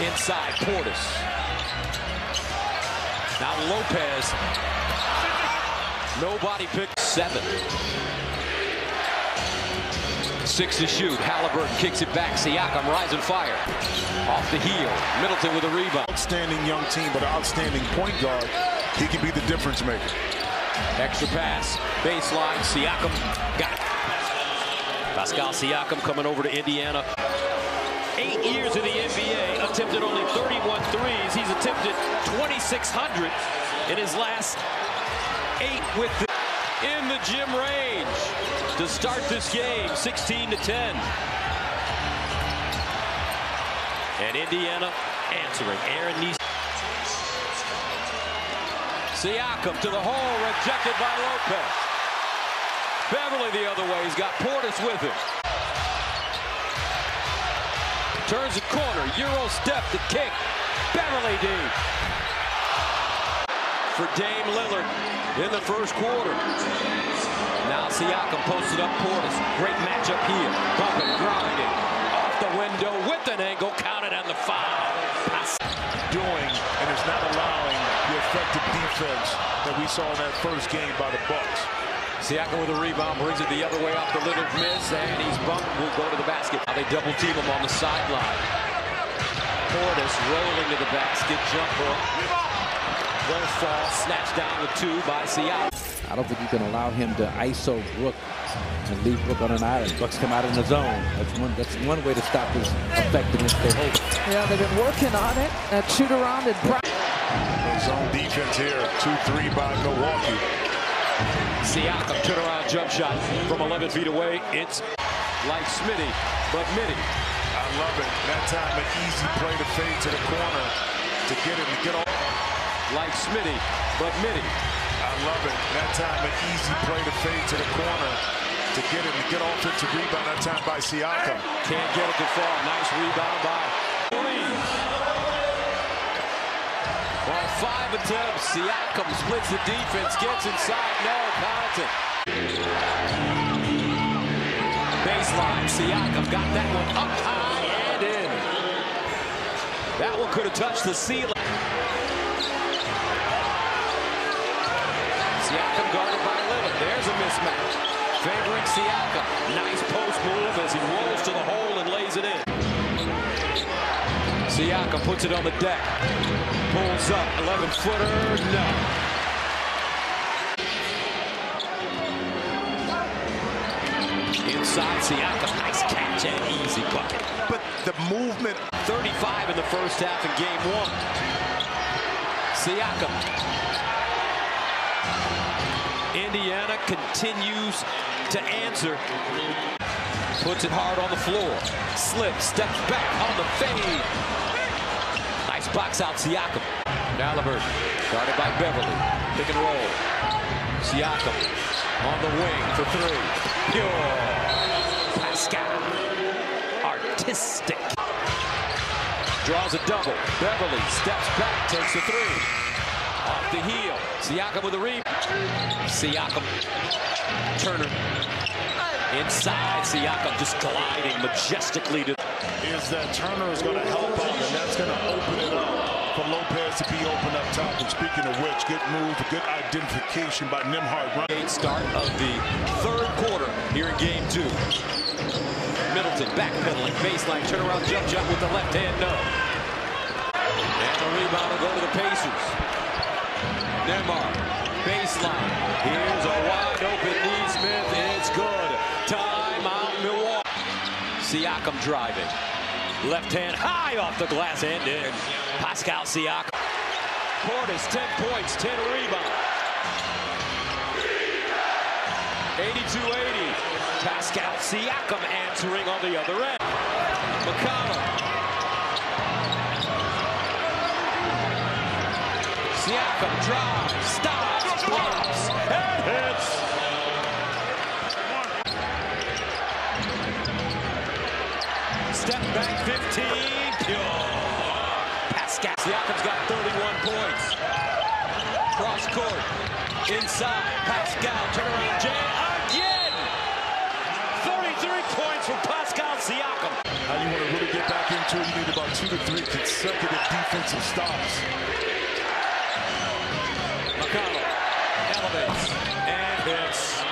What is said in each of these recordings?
Inside, Portis. Now Lopez. Nobody picked seven. Six to shoot. Halliburton kicks it back. Siakam rising fire. Off the heel. Middleton with a rebound. Outstanding young team, but an outstanding point guard. He can be the difference maker. Extra pass. Baseline. Siakam got it. Pascal Siakam coming over to Indiana. Eight years in the NBA, attempted only 31 threes. He's attempted 2,600 in his last eight with the, in the gym range to start this game, 16 to 10. And Indiana answering. Aaron Neese. Siakam to the hole, rejected by Lopez. Beverly the other way. He's got Portis with him. Turns the corner. Euro step the kick. Beverly deep. For Dame Lillard in the first quarter. Now Siakam posted up Portis. Great matchup here. Bumping, grinding. Off the window with an angle. Counted on the foul. Pass. Doing and is not allowing the effective defense that we saw in that first game by the Bucks. Siakam with a rebound, brings it the other way off the Lillard miss, and he's bumped, will go to the basket. Now they double team him on the sideline. Portis rolling to the basket, jumper. Won't fall, snatched down with two by Siakam. I don't think you can allow him to ISO Brook and leave Brook on an island. Bucks come out in the zone. That's one. That's one way to stop his effectiveness. They hope. Yeah, they've been working on it. That shoot around and Zone defense here. 2-3 by Milwaukee. Siakam, turnaround jump shot from 11 feet away. It's like Smitty, but Mitty. I love it. That time an easy play to fade to the corner to get him to get off. Like Smitty, but Mitty. I love it. That time an easy play to fade to the corner to get him to get offensive rebound. That time by Siakam. Can't get it to fall. Nice rebound by Lee. On five attempts, Siakam splits the defense, gets inside. No, Connaughton. Baseline, Siakam got that one up high and in. That one could have touched the ceiling. Siakam guarded by Lillard. There's a mismatch. Favoring Siakam. Nice post move as he rolls to the hole and lays it in. Siakam puts it on the deck. Pulls up. 11 footer. No. Inside Siakam. Nice catch and easy bucket. But the movement 35 in the first half in game one. Siakam. Indiana continues to answer. Puts it hard on the floor. Slips, steps back on the fade. Nice box out, Siakam. Halliburton, guarded by Beverly. Pick and roll. Siakam on the wing for three. Pure. Pascal. Artistic. Draws a double. Beverly steps back, takes a three. Off the heel. Siakam with a rebound. Siakam. Turner. Inside. Siakam just gliding majestically to. is that Turner is going to help out, and that's going to open it up for Lopez to be open up top. And speaking of which, good move, good identification by Nembhard. Run. Start of the third quarter here in game two. Middleton backpedaling, baseline, turnaround jump shot with the left hand, no. And the rebound will go to the Pacers. Nembhard, baseline. Here's a wide open Nesmith. It's good. Timeout, Milwaukee. Siakam driving. Left hand high off the glass and in. Pascal Siakam. Portis, 10 points, 10 rebounds. 82-80. Pascal Siakam answering on the other end. McConnell. Drives, stops, and hits. Step back 15, pure. Pascal Siakam's got 31 points. Cross court, inside, Pascal, turnaround jam again. 33 points from Pascal Siakam. How you want to really get back into it, you need about two to three consecutive defensive stops. McConnell elevates and hits.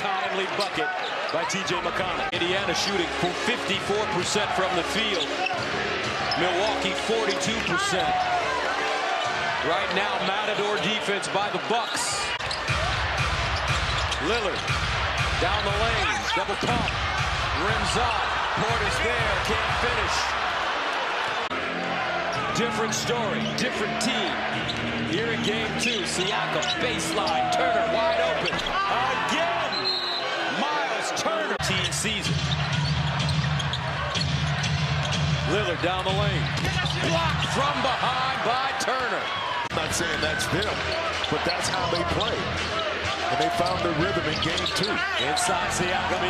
Timely bucket by T.J. McConnell. Indiana shooting 54% from the field. Milwaukee 42%. Right now, Matador defense by the Bucks. Lillard down the lane, double pump, rims up. Portis there, can't finish. Different story, different team. Here in game two, Siakam, baseline, Turner wide open. Again! Miles Turner. Team season. Lillard down the lane. Blocked from behind by Turner. I'm not saying that's them, but that's how they play. And they found their rhythm in game two. Inside Siakam,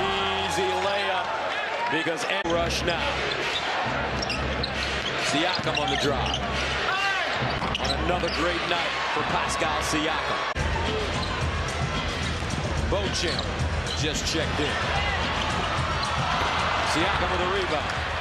easy layup because and rush now. Siakam on the drive. On another great night for Pascal Siakam. Beauchamp just checked in. Siakam with a rebound.